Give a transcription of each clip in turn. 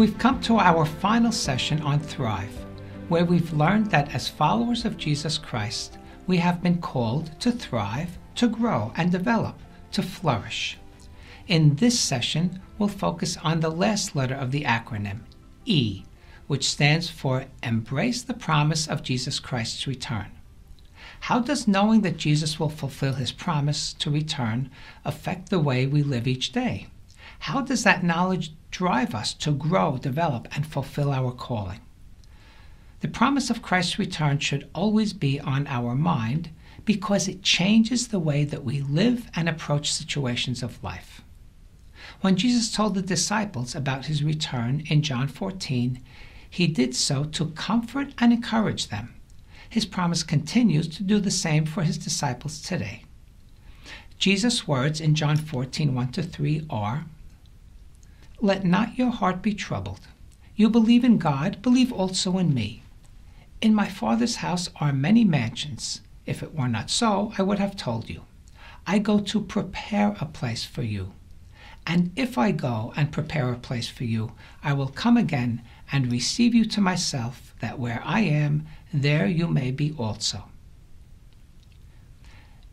We've come to our final session on Thrive, where we've learned that as followers of Jesus Christ, we have been called to thrive, to grow and develop, to flourish. In this session, we'll focus on the last letter of the acronym, E, which stands for Embrace the Promise of Jesus Christ's Return. How does knowing that Jesus will fulfill his promise to return affect the way we live each day? How does that knowledge drive us to grow, develop, and fulfill our calling? The promise of Christ's return should always be on our mind because it changes the way that we live and approach situations of life. When Jesus told the disciples about his return in John 14, he did so to comfort and encourage them his promise continues to do the same for his disciples today. Jesus' words in John 14 1 3 are Let not your heart be troubled. You believe in God, believe also in me. In my Father's house are many mansions. If it were not so, I would have told you. I go to prepare a place for you. And if I go and prepare a place for you, I will come again and receive you to myself, that where I am, there you may be also.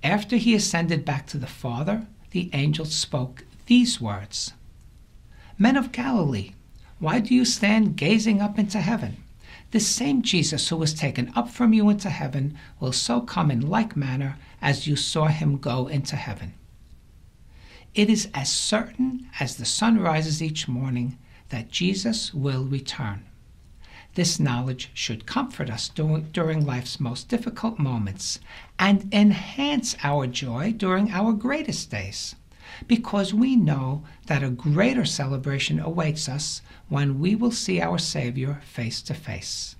After he ascended back to the Father, the angel spoke these words Men of Galilee, why do you stand gazing up into heaven? The same Jesus who was taken up from you into heaven will so come in like manner as you saw him go into heaven. It is as certain as the sun rises each morning that Jesus will return. This knowledge should comfort us during life's most difficult moments and enhance our joy during our greatest days, because we know that a greater celebration awaits us when we will see our Savior face to face.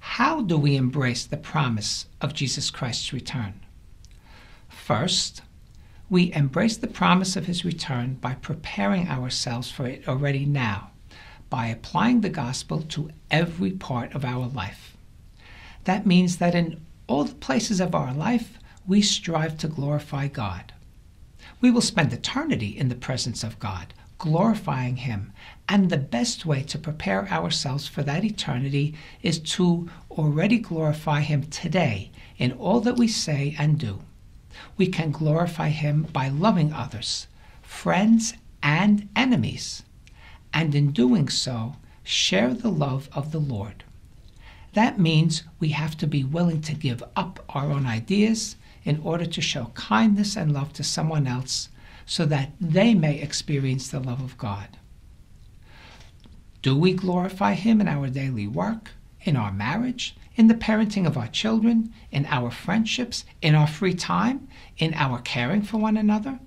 How do we embrace the promise of Jesus Christ's return? First, we embrace the promise of his return by preparing ourselves for it already now by applying the gospel to every part of our life. That means that in all the places of our life, we strive to glorify God. We will spend eternity in the presence of God, glorifying Him, and the best way to prepare ourselves for that eternity is to already glorify Him today in all that we say and do. We can glorify Him by loving others, friends, and enemies and in doing so, share the love of the Lord. That means we have to be willing to give up our own ideas in order to show kindness and love to someone else so that they may experience the love of God. Do we glorify Him in our daily work, in our marriage, in the parenting of our children, in our friendships, in our free time, in our caring for one another?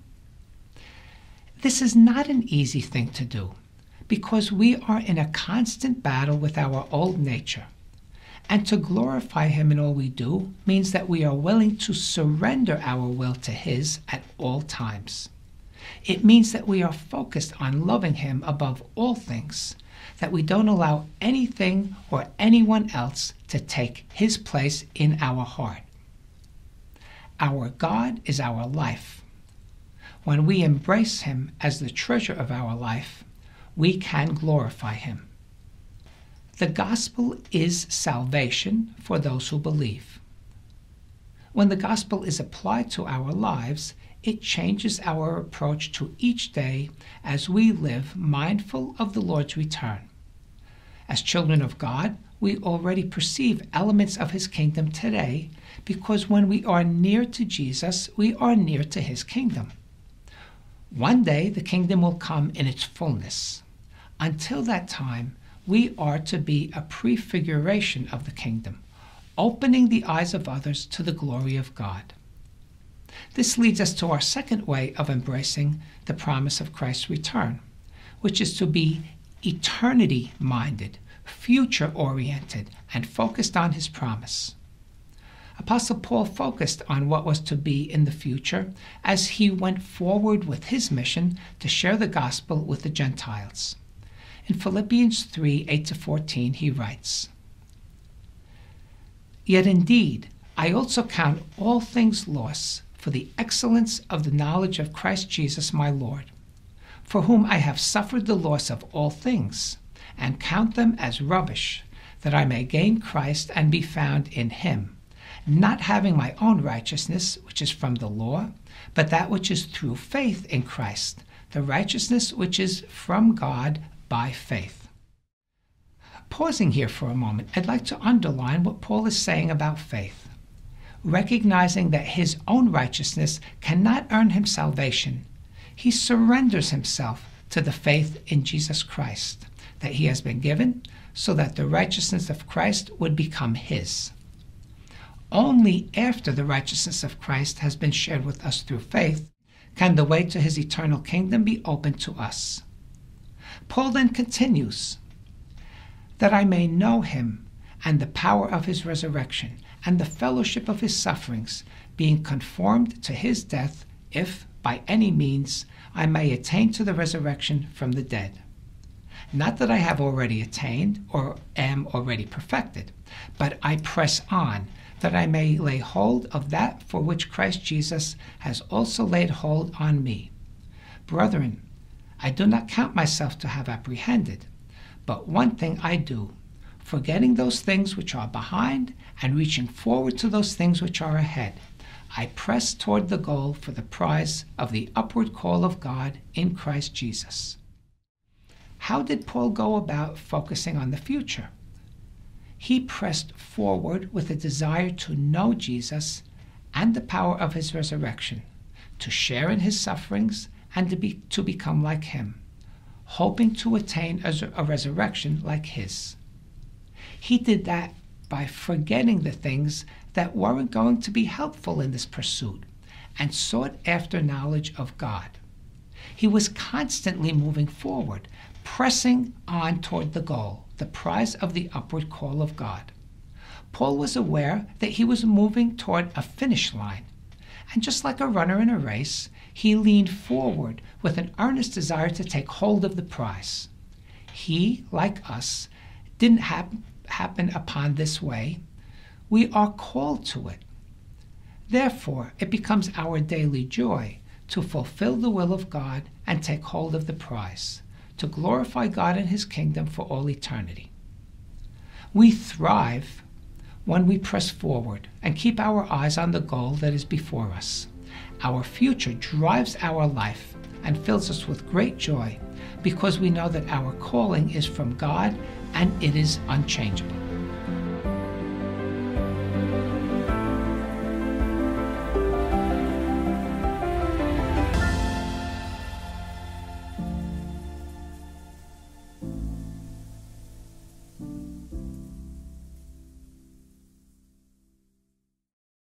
This is not an easy thing to do because we are in a constant battle with our old nature. And to glorify Him in all we do means that we are willing to surrender our will to His at all times. It means that we are focused on loving Him above all things, that we don't allow anything or anyone else to take His place in our heart. Our God is our life. When we embrace Him as the treasure of our life, we can glorify him. The gospel is salvation for those who believe. When the gospel is applied to our lives, it changes our approach to each day as we live mindful of the Lord's return. As children of God, we already perceive elements of his kingdom today because when we are near to Jesus, we are near to his kingdom. One day the kingdom will come in its fullness. Until that time, we are to be a prefiguration of the kingdom, opening the eyes of others to the glory of God. This leads us to our second way of embracing the promise of Christ's return, which is to be eternity minded, future oriented, and focused on his promise. Apostle Paul focused on what was to be in the future as he went forward with his mission to share the gospel with the Gentiles. In Philippians 3 8 to 14, he writes, Yet indeed, I also count all things loss for the excellence of the knowledge of Christ Jesus my Lord, for whom I have suffered the loss of all things, and count them as rubbish, that I may gain Christ and be found in him, not having my own righteousness, which is from the law, but that which is through faith in Christ, the righteousness which is from God by faith. Pausing here for a moment, I'd like to underline what Paul is saying about faith. Recognizing that his own righteousness cannot earn him salvation, he surrenders himself to the faith in Jesus Christ that he has been given so that the righteousness of Christ would become his. Only after the righteousness of Christ has been shared with us through faith can the way to his eternal kingdom be opened to us. Paul then continues that I may know him and the power of his resurrection and the fellowship of his sufferings, being conformed to his death, if by any means I may attain to the resurrection from the dead. Not that I have already attained or am already perfected, but I press on that I may lay hold of that for which Christ Jesus has also laid hold on me. Brethren, I do not count myself to have apprehended, but one thing I do, forgetting those things which are behind and reaching forward to those things which are ahead. I press toward the goal for the prize of the upward call of God in Christ Jesus. How did Paul go about focusing on the future? he pressed forward with a desire to know Jesus and the power of his resurrection, to share in his sufferings, and to, be, to become like him, hoping to attain a, a resurrection like his. He did that by forgetting the things that weren't going to be helpful in this pursuit and sought after knowledge of God. He was constantly moving forward, pressing on toward the goal the prize of the upward call of God. Paul was aware that he was moving toward a finish line, and just like a runner in a race, he leaned forward with an earnest desire to take hold of the prize. He, like us, didn't hap- happen upon this way. We are called to it. Therefore, it becomes our daily joy to fulfill the will of God and take hold of the prize to glorify God and His kingdom for all eternity. We thrive when we press forward and keep our eyes on the goal that is before us. Our future drives our life and fills us with great joy because we know that our calling is from God and it is unchangeable.